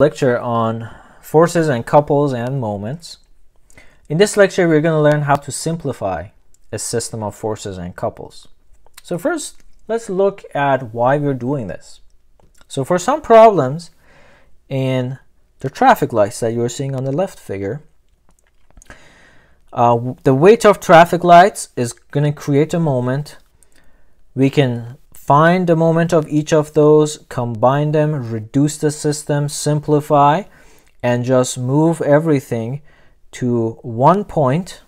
lecture on forces and couples and moments. In this lecture, we're going to learn how to simplify a system of forces and couples. So first, let's look at why we're doing this. So for some problems in the traffic lights that you're seeing on the left figure, uh, the weight of traffic lights is going to create a moment. We can find the moment of each of those, combine them, reduce the system, simplify, and just move everything to one point.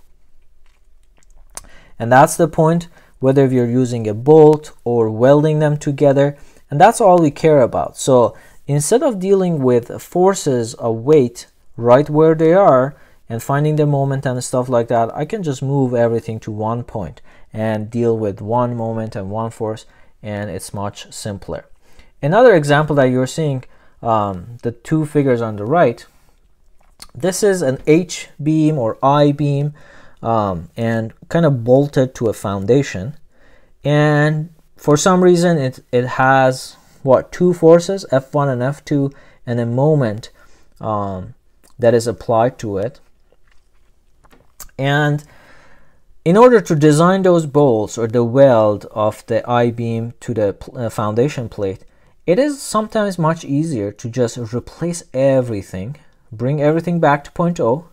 And that's the point whether you're using a bolt or welding them together. And that's all we care about. So instead of dealing with forces of weight right where they are and finding the moment and stuff like that, I can just move everything to one point and deal with one moment and one force and it's much simpler. Another example that you're seeing, um, the two figures on the right, this is an H-beam or I-beam um, and kind of bolted to a foundation. And for some reason, it, it has, what, two forces, F1 and F2, and a moment um, that is applied to it. And in order to design those bolts or the weld of the I-beam to the uh, foundation plate, it is sometimes much easier to just replace everything, bring everything back to point O,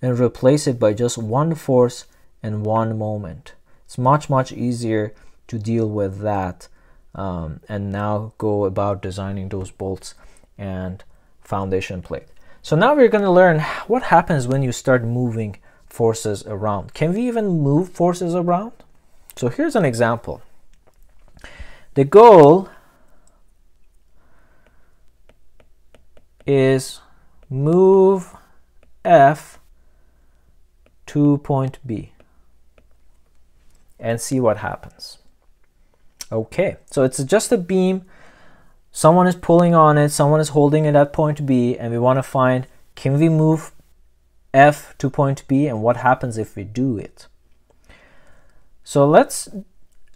and replace it by just one force and one moment. It's much, much easier to deal with that um, and now go about designing those bolts and foundation plate. So now we're going to learn what happens when you start moving forces around. Can we even move forces around? So here's an example. The goal is move F to point B and see what happens. Okay, so it's just a beam. Someone is pulling on it, someone is holding it at point B, and we want to find can we move F to point B and what happens if we do it. So let's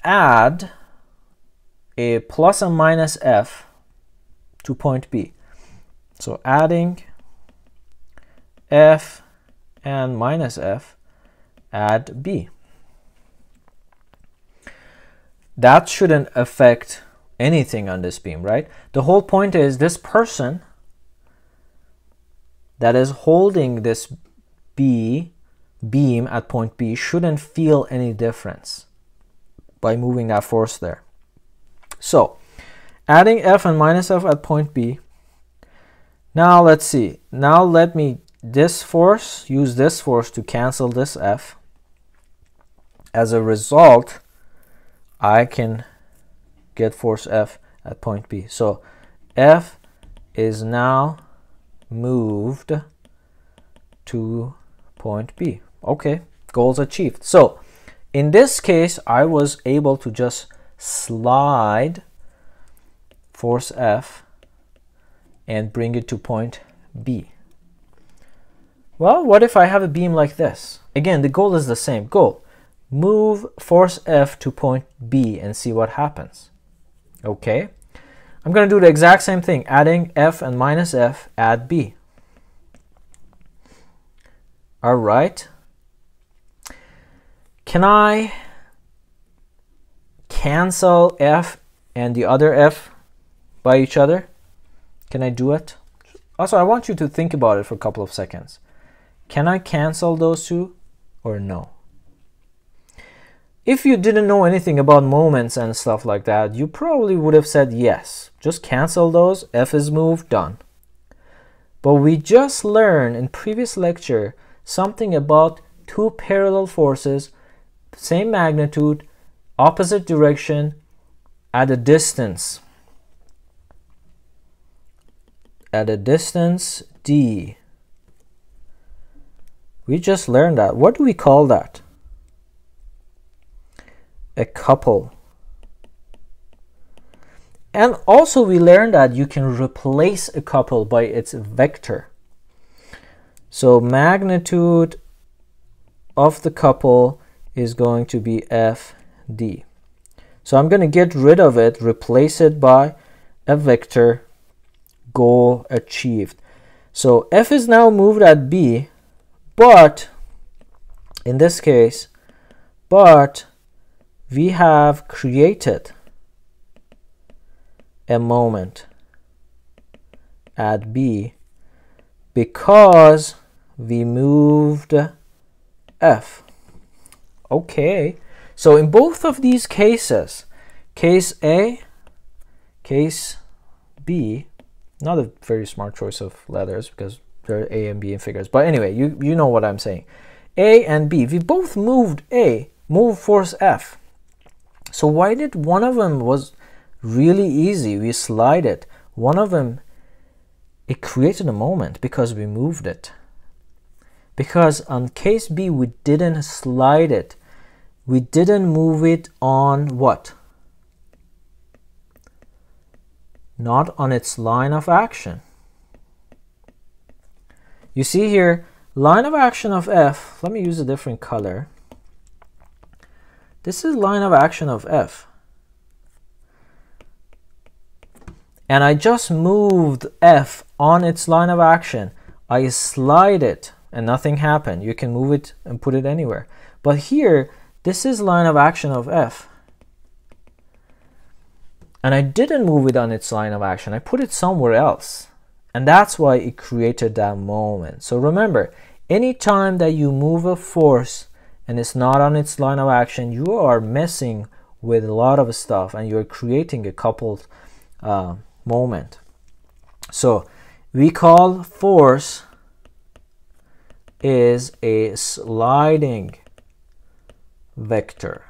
add a plus and minus F to point B. So adding F and minus F, add B. That shouldn't affect anything on this beam, right? The whole point is this person that is holding this B beam at point B shouldn't feel any difference by moving that force there. So adding F and minus F at point B. Now let's see. Now let me this force, use this force to cancel this F. As a result, I can get force F at point B. So F is now moved to point B. Okay, goals achieved. So in this case, I was able to just slide force F and bring it to point B. Well, what if I have a beam like this? Again, the goal is the same. Goal, move force F to point B and see what happens. Okay, I'm going to do the exact same thing, adding F and minus F, add B. All right. Can I cancel F and the other F by each other? Can I do it? Also, I want you to think about it for a couple of seconds. Can I cancel those two or no? If you didn't know anything about moments and stuff like that, you probably would have said yes. Just cancel those, F is moved, done. But we just learned in previous lecture something about two parallel forces, same magnitude, opposite direction, at a distance. At a distance d. We just learned that. What do we call that? A couple. And also we learned that you can replace a couple by its vector. So magnitude of the couple is going to be FD. So I'm going to get rid of it, replace it by a vector goal achieved. So F is now moved at B, but in this case, but we have created a moment at B because we moved F. Okay, so in both of these cases, case A, case B, not a very smart choice of letters because they're A and B in figures. But anyway, you, you know what I'm saying. A and B, we both moved A, move force F. So why did one of them was really easy? We slide it. One of them, it created a moment because we moved it. Because on case B, we didn't slide it. We didn't move it on what? not on its line of action. You see here, line of action of F, let me use a different color. This is line of action of F. And I just moved F on its line of action. I slide it and nothing happened. You can move it and put it anywhere. But here, this is line of action of F and I didn't move it on its line of action. I put it somewhere else. And that's why it created that moment. So remember, anytime that you move a force and it's not on its line of action, you are messing with a lot of stuff and you're creating a coupled uh, moment. So we call force is a sliding vector.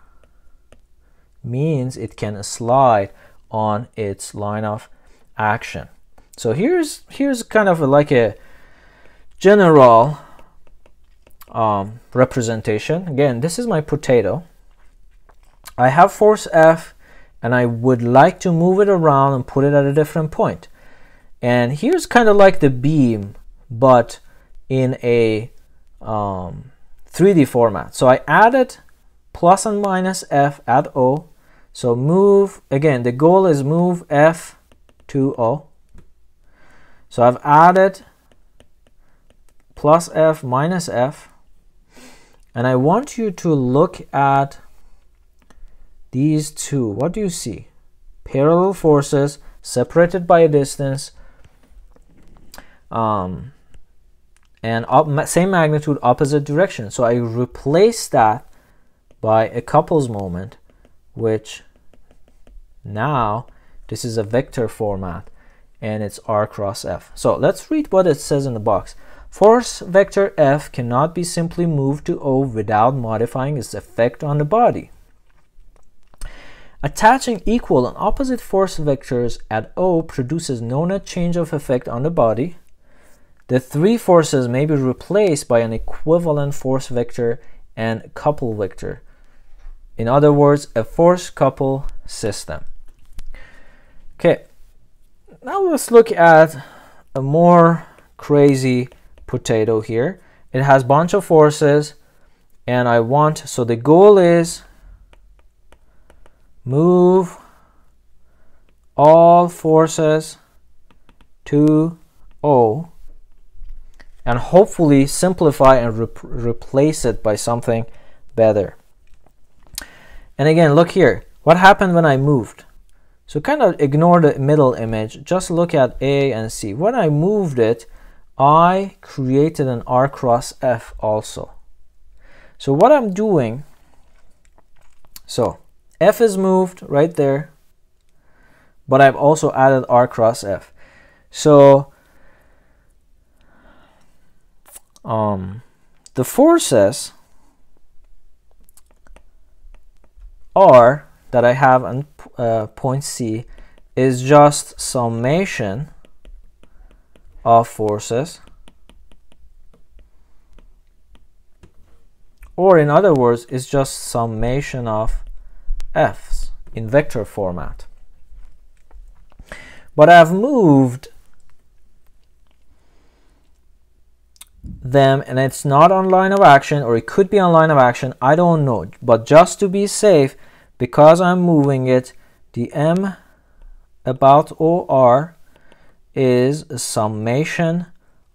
Means it can slide on its line of action. So here's here's kind of like a general um, representation. Again, this is my potato. I have force F and I would like to move it around and put it at a different point. And here's kind of like the beam, but in a um, 3D format. So I added plus and minus F at O so move, again, the goal is move F to O. So I've added plus F minus F. And I want you to look at these two. What do you see? Parallel forces separated by a distance um, and same magnitude, opposite direction. So I replace that by a couples moment which now this is a vector format and it's r cross f. So let's read what it says in the box. Force vector F cannot be simply moved to O without modifying its effect on the body. Attaching equal and opposite force vectors at O produces no net change of effect on the body. The three forces may be replaced by an equivalent force vector and couple vector. In other words, a force couple system. Okay, now let's look at a more crazy potato here. It has bunch of forces and I want, so the goal is move all forces to O and hopefully simplify and re replace it by something better. And again, look here. What happened when I moved? So kind of ignore the middle image. Just look at A and C. When I moved it, I created an R cross F also. So what I'm doing, so F is moved right there, but I've also added R cross F. So um, the forces R that I have on uh, point C is just summation of forces. Or in other words it's just summation of f's in vector format. But I've moved them and it's not on line of action or it could be on line of action I don't know. But just to be safe because I'm moving it the M about OR is a summation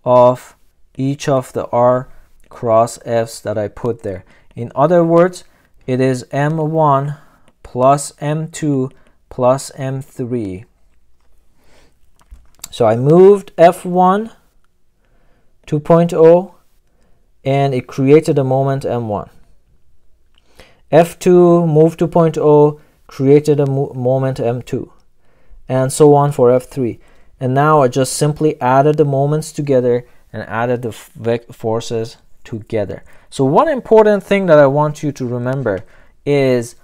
of each of the r cross f's that I put there. In other words, it is m1 plus m2 plus m3. So I moved f1 2.0 and it created a moment m1. f2 move 2.0 created a mo moment m2 and so on for f3 and now I just simply added the moments together and added the forces together. So one important thing that I want you to remember is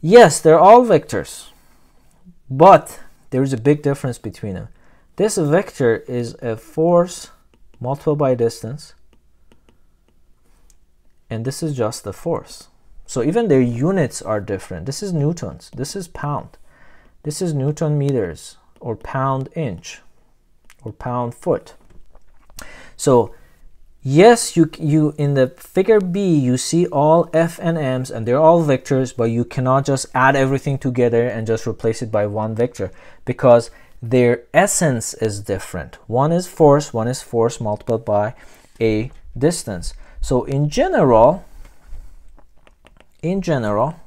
yes, they're all vectors, but there is a big difference between them. This vector is a force multiplied by distance, and this is just the force. So even their units are different. This is newtons, this is pound, this is newton meters or pound inch or pound foot. So yes, you, you in the figure B, you see all F and M's and they're all vectors, but you cannot just add everything together and just replace it by one vector because their essence is different. One is force, one is force multiplied by a distance. So in general, in general,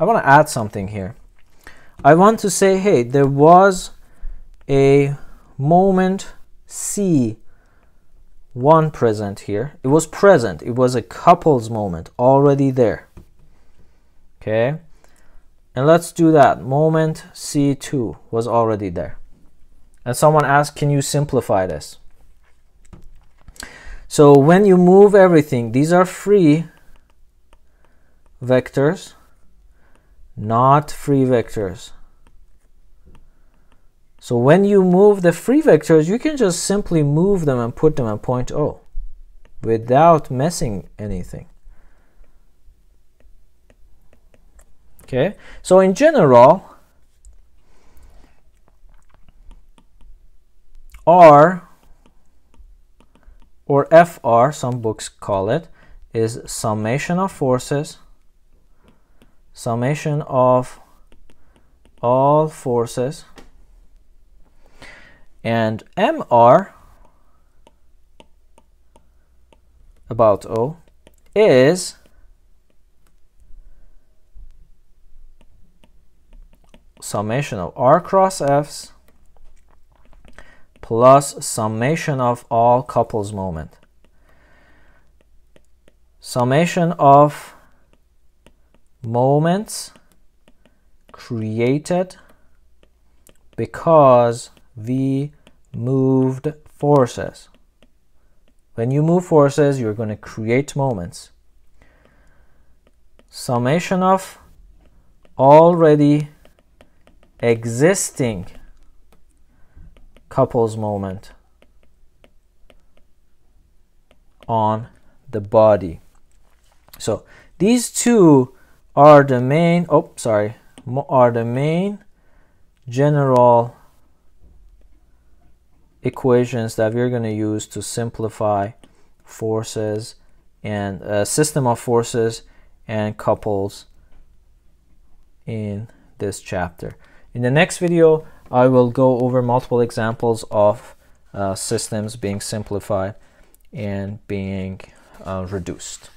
I want to add something here. I want to say, hey, there was a moment C one present here. It was present. It was a couples moment already there. Okay. And let's do that. Moment C2 was already there. And someone asked, can you simplify this? So when you move everything, these are free vectors, not free vectors. So when you move the free vectors, you can just simply move them and put them at point O without messing anything. Okay, so in general, R or FR, some books call it, is summation of forces, summation of all forces and mr about O is summation of r cross f's plus summation of all couples moment. Summation of moments created because we moved forces. When you move forces, you're going to create moments. Summation of already existing couples moment on the body. So these two are the main, oh, sorry, are the main general equations that we're going to use to simplify forces and a system of forces and couples in this chapter. In the next video, I will go over multiple examples of uh, systems being simplified and being uh, reduced.